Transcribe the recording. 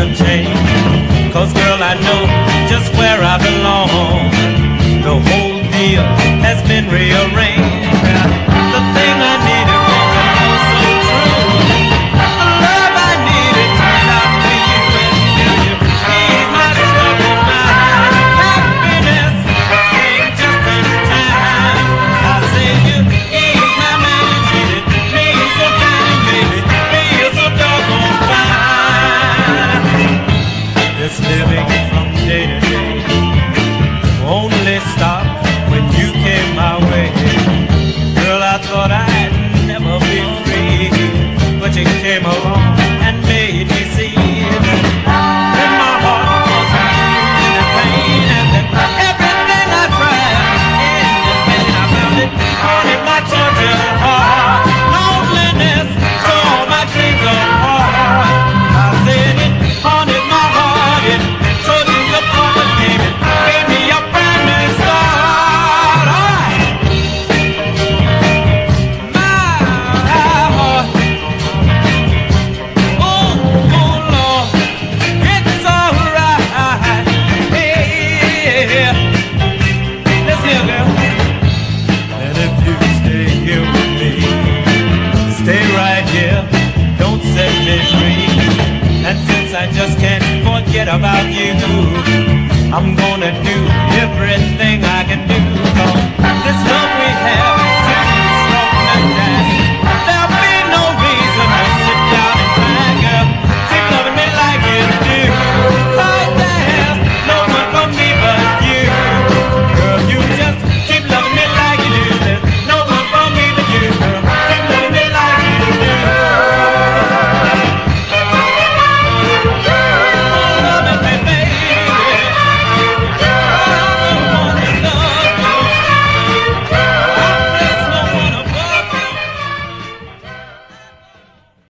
of change. Cause girl, I know just where I belong. The whole deal has been rearranged. from day to day. Only stopped when you came my way. Girl, I thought I'd never be free, but you came along. I just can't forget about you. I'm gonna do everything I can.